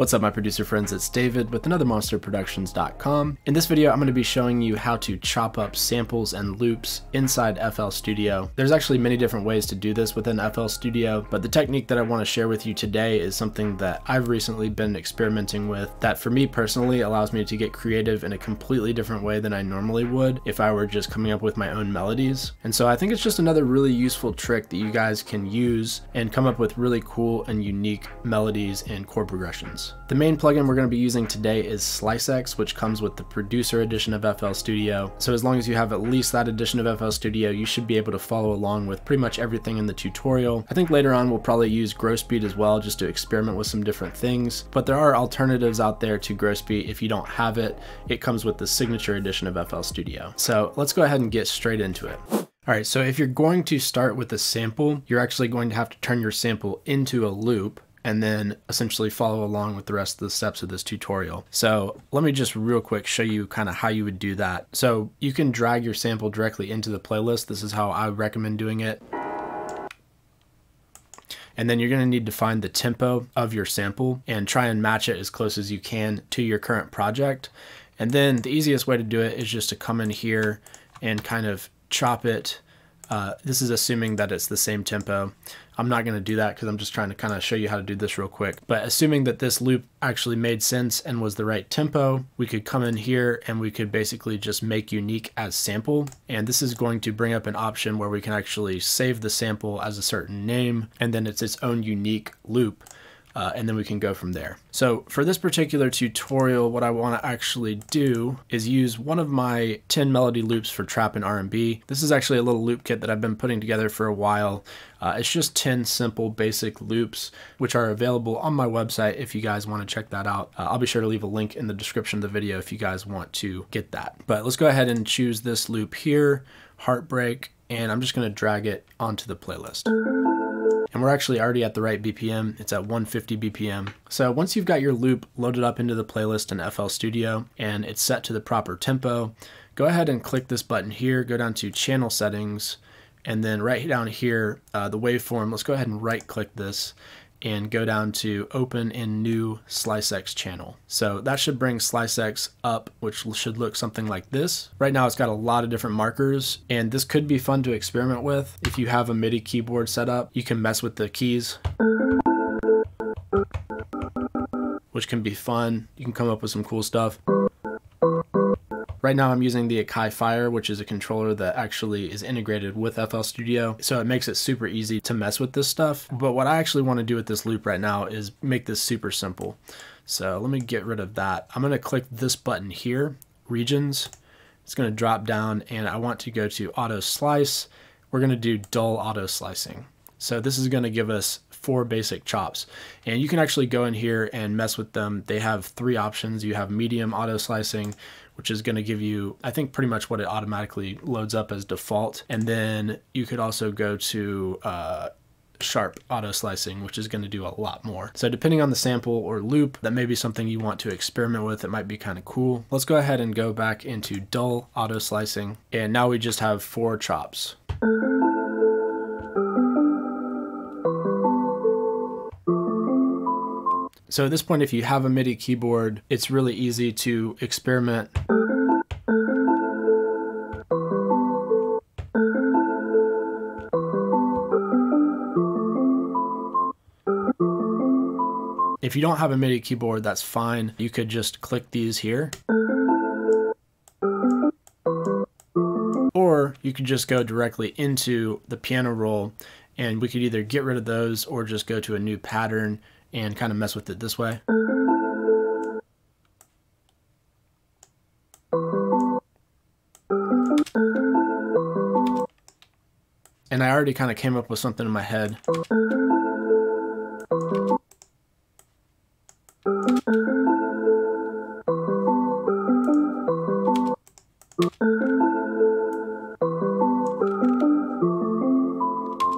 What's up my producer friends, it's David with another monsterproductions.com. In this video I'm going to be showing you how to chop up samples and loops inside FL Studio. There's actually many different ways to do this within FL Studio, but the technique that I want to share with you today is something that I've recently been experimenting with that for me personally allows me to get creative in a completely different way than I normally would if I were just coming up with my own melodies. And so I think it's just another really useful trick that you guys can use and come up with really cool and unique melodies and chord progressions. The main plugin we're going to be using today is SliceX, which comes with the producer edition of FL Studio. So as long as you have at least that edition of FL Studio, you should be able to follow along with pretty much everything in the tutorial. I think later on we'll probably use Grossbeat as well just to experiment with some different things, but there are alternatives out there to Grossbeat. If you don't have it, it comes with the signature edition of FL Studio. So let's go ahead and get straight into it. All right, so if you're going to start with a sample, you're actually going to have to turn your sample into a loop and then essentially follow along with the rest of the steps of this tutorial. So let me just real quick show you kind of how you would do that. So you can drag your sample directly into the playlist. This is how I recommend doing it. And then you're going to need to find the tempo of your sample and try and match it as close as you can to your current project. And then the easiest way to do it is just to come in here and kind of chop it uh, this is assuming that it's the same tempo. I'm not going to do that because I'm just trying to kind of show you how to do this real quick. But assuming that this loop actually made sense and was the right tempo, we could come in here and we could basically just make unique as sample. And this is going to bring up an option where we can actually save the sample as a certain name and then it's its own unique loop uh, and then we can go from there. So for this particular tutorial, what I want to actually do is use one of my 10 melody loops for trap and R&B. This is actually a little loop kit that I've been putting together for a while. Uh, it's just 10 simple basic loops, which are available on my website if you guys want to check that out. Uh, I'll be sure to leave a link in the description of the video if you guys want to get that. But let's go ahead and choose this loop here, Heartbreak, and I'm just going to drag it onto the playlist and we're actually already at the right BPM. It's at 150 BPM. So once you've got your loop loaded up into the playlist in FL Studio and it's set to the proper tempo, go ahead and click this button here, go down to channel settings, and then right down here, uh, the waveform, let's go ahead and right click this and go down to open in new SliceX channel. So that should bring SliceX up, which should look something like this. Right now it's got a lot of different markers and this could be fun to experiment with. If you have a MIDI keyboard set up, you can mess with the keys which can be fun. You can come up with some cool stuff. Right now I'm using the Akai Fire, which is a controller that actually is integrated with FL Studio. So it makes it super easy to mess with this stuff. But what I actually want to do with this loop right now is make this super simple. So let me get rid of that. I'm going to click this button here, regions. It's going to drop down and I want to go to auto slice. We're going to do dull auto slicing. So this is going to give us four basic chops. And you can actually go in here and mess with them. They have three options. You have medium auto slicing, which is going to give you, I think, pretty much what it automatically loads up as default. And then you could also go to uh, sharp auto slicing, which is going to do a lot more. So depending on the sample or loop, that may be something you want to experiment with. It might be kind of cool. Let's go ahead and go back into dull auto slicing. And now we just have four chops. So at this point, if you have a MIDI keyboard, it's really easy to experiment. If you don't have a MIDI keyboard, that's fine. You could just click these here. Or you could just go directly into the piano roll and we could either get rid of those or just go to a new pattern and kind of mess with it this way. And I already kind of came up with something in my head.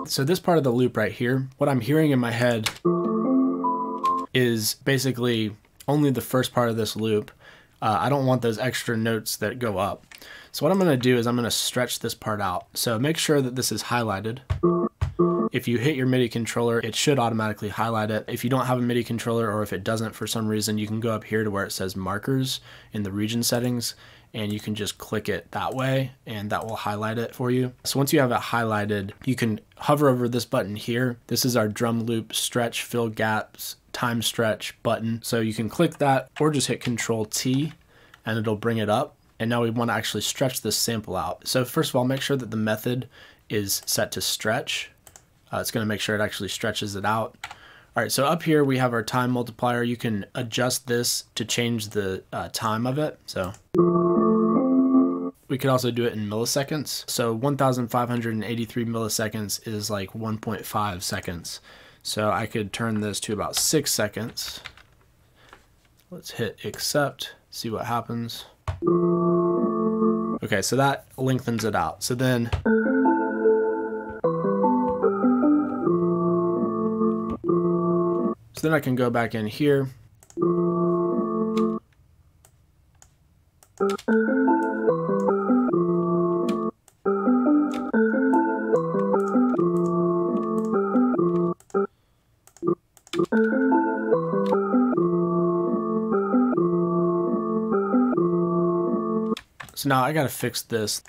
So this part of the loop right here, what I'm hearing in my head is basically only the first part of this loop. Uh, I don't want those extra notes that go up. So what I'm going to do is I'm going to stretch this part out. So make sure that this is highlighted. If you hit your MIDI controller, it should automatically highlight it. If you don't have a MIDI controller or if it doesn't for some reason, you can go up here to where it says markers in the region settings and you can just click it that way and that will highlight it for you. So once you have it highlighted, you can hover over this button here. This is our drum loop stretch fill gaps time stretch button. So you can click that or just hit control T and it'll bring it up. And now we want to actually stretch this sample out. So first of all, make sure that the method is set to stretch. Uh, it's going to make sure it actually stretches it out. All right, so up here we have our time multiplier. You can adjust this to change the uh, time of it. So we could also do it in milliseconds. So 1,583 milliseconds is like 1.5 seconds. So I could turn this to about six seconds. Let's hit accept, see what happens. Okay, so that lengthens it out. So then So then I can go back in here. So now I gotta fix this.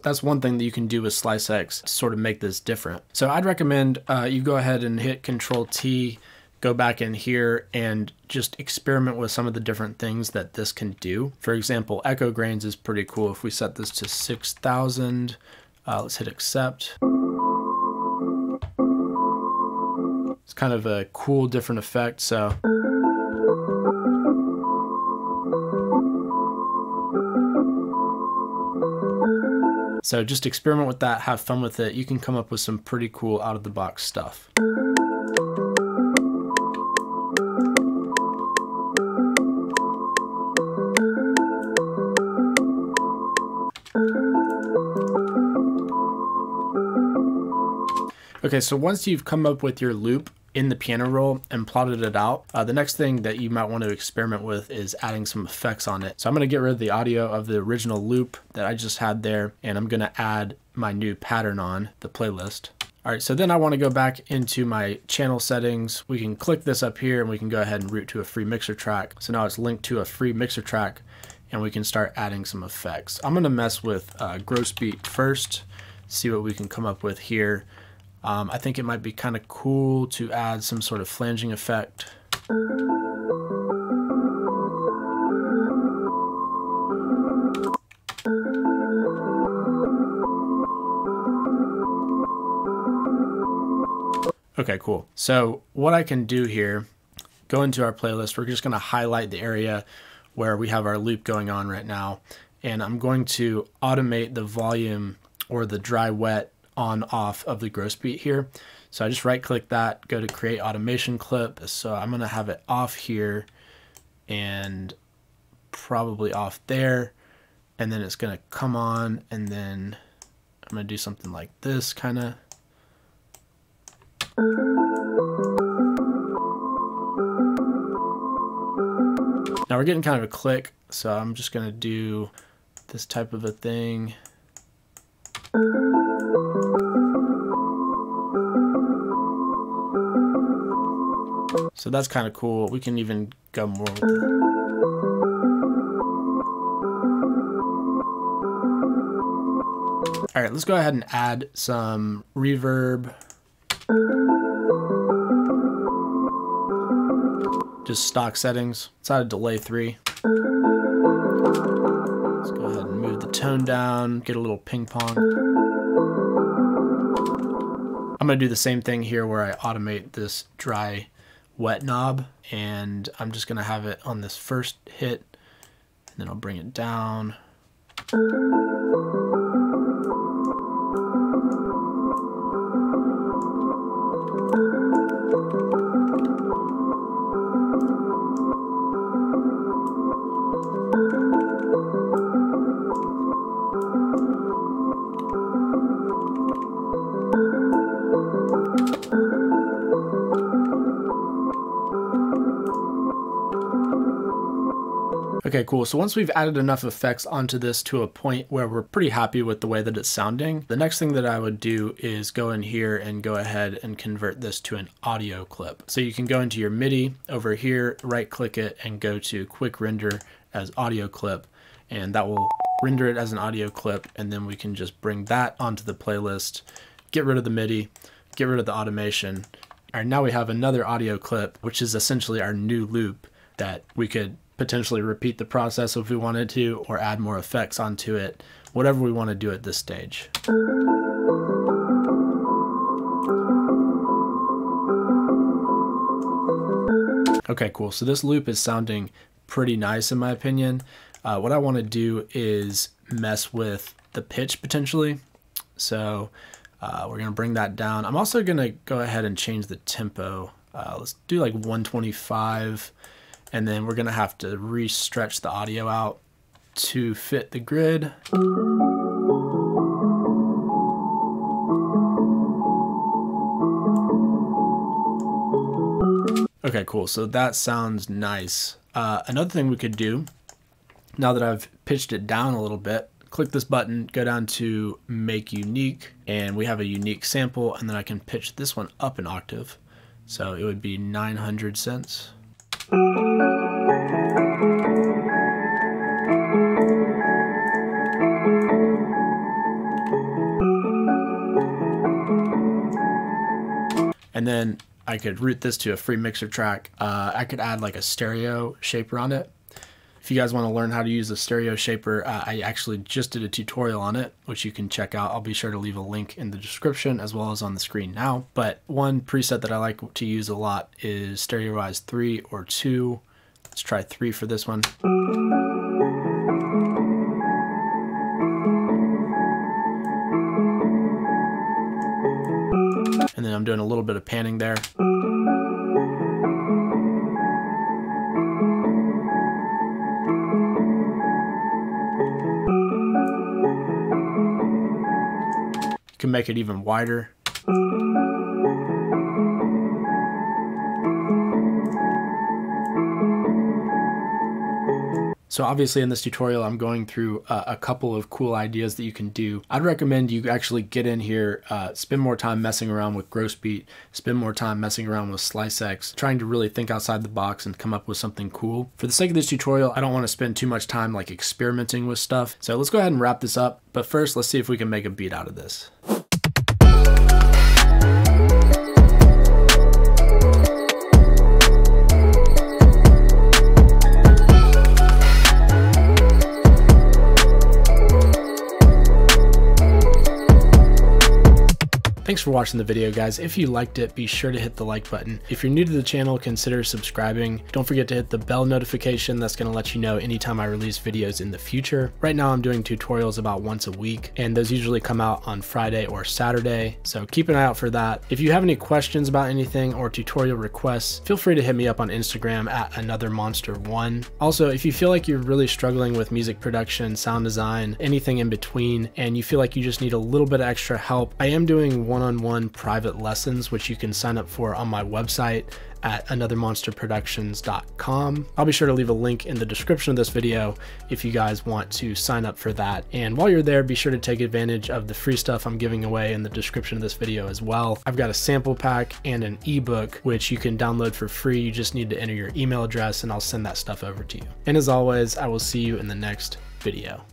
That's one thing that you can do with SliceX to sort of make this different. So I'd recommend uh, you go ahead and hit Control T, go back in here and just experiment with some of the different things that this can do. For example, echo grains is pretty cool. If we set this to 6,000, uh, let's hit accept. It's kind of a cool different effect. So So just experiment with that, have fun with it. You can come up with some pretty cool out of the box stuff. Okay, so once you've come up with your loop, in the piano roll and plotted it out. Uh, the next thing that you might want to experiment with is adding some effects on it. So I'm going to get rid of the audio of the original loop that I just had there, and I'm going to add my new pattern on the playlist. All right, so then I want to go back into my channel settings. We can click this up here and we can go ahead and route to a free mixer track. So now it's linked to a free mixer track and we can start adding some effects. I'm gonna mess with uh, gross beat first, see what we can come up with here. Um, I think it might be kind of cool to add some sort of flanging effect. Okay, cool. So what I can do here, go into our playlist, we're just gonna highlight the area where we have our loop going on right now. And I'm going to automate the volume or the dry wet on off of the gross beat here. So I just right click that, go to create automation clip. So I'm gonna have it off here and probably off there. And then it's gonna come on and then I'm gonna do something like this kind of. Now we're getting kind of a click, so I'm just gonna do this type of a thing. So that's kind of cool. We can even go more. All right, let's go ahead and add some reverb. Just stock settings. Let's add a delay three. Let's go ahead and move the tone down, get a little ping pong. I'm gonna do the same thing here where I automate this dry wet knob and I'm just gonna have it on this first hit and then I'll bring it down. Okay, cool. So once we've added enough effects onto this to a point where we're pretty happy with the way that it's sounding, the next thing that I would do is go in here and go ahead and convert this to an audio clip. So you can go into your MIDI over here, right click it and go to quick render as audio clip and that will render it as an audio clip and then we can just bring that onto the playlist, get rid of the MIDI, get rid of the automation. Right, now we have another audio clip, which is essentially our new loop that we could potentially repeat the process if we wanted to or add more effects onto it, whatever we want to do at this stage. Okay, cool. So this loop is sounding pretty nice in my opinion. Uh, what I want to do is mess with the pitch potentially. So uh, we're going to bring that down. I'm also going to go ahead and change the tempo. Uh, let's do like 125 and then we're gonna have to re-stretch the audio out to fit the grid. Okay, cool. So that sounds nice. Uh, another thing we could do, now that I've pitched it down a little bit, click this button, go down to make unique, and we have a unique sample, and then I can pitch this one up an octave. So it would be 900 cents. And then I could route this to a free mixer track. Uh, I could add like a stereo shaper on it. If you guys want to learn how to use a stereo shaper, uh, I actually just did a tutorial on it, which you can check out. I'll be sure to leave a link in the description as well as on the screen now. But one preset that I like to use a lot is Stereoize 3 or 2. Let's try 3 for this one. And then I'm doing a little bit of panning there. Can make it even wider. So obviously in this tutorial, I'm going through a, a, couple of cool ideas that you can do. I'd recommend you actually get in here, uh, spend more time messing around with Grossbeat, spend more time messing around with SliceX, trying to really think outside the box and come up with something cool. For the sake of this tutorial, I don't want to spend too much time like experimenting with stuff. So let's go ahead and wrap this up. But first, let's see if we can make a beat out of this. Thanks for watching the video guys. If you liked it, be sure to hit the like button. If you're new to the channel, consider subscribing. Don't forget to hit the bell notification. That's going to let you know anytime I release videos in the future. Right now I'm doing tutorials about once a week and those usually come out on Friday or Saturday. So keep an eye out for that. If you have any questions about anything or tutorial requests, feel free to hit me up on Instagram at another monster one. Also, if you feel like you're really struggling with music production, sound design, anything in between, and you feel like you just need a little bit of extra help, I am doing one-on-one private lessons, which you can sign up for on my website at anothermonsterproductions.com. I'll be sure to leave a link in the description of this video if you guys want to sign up for that. And while you're there, be sure to take advantage of the free stuff I'm giving away in the description of this video as well. I've got a sample pack and an ebook, which you can download for free. You just need to enter your email address and I'll send that stuff over to you. And as always, I will see you in the next video.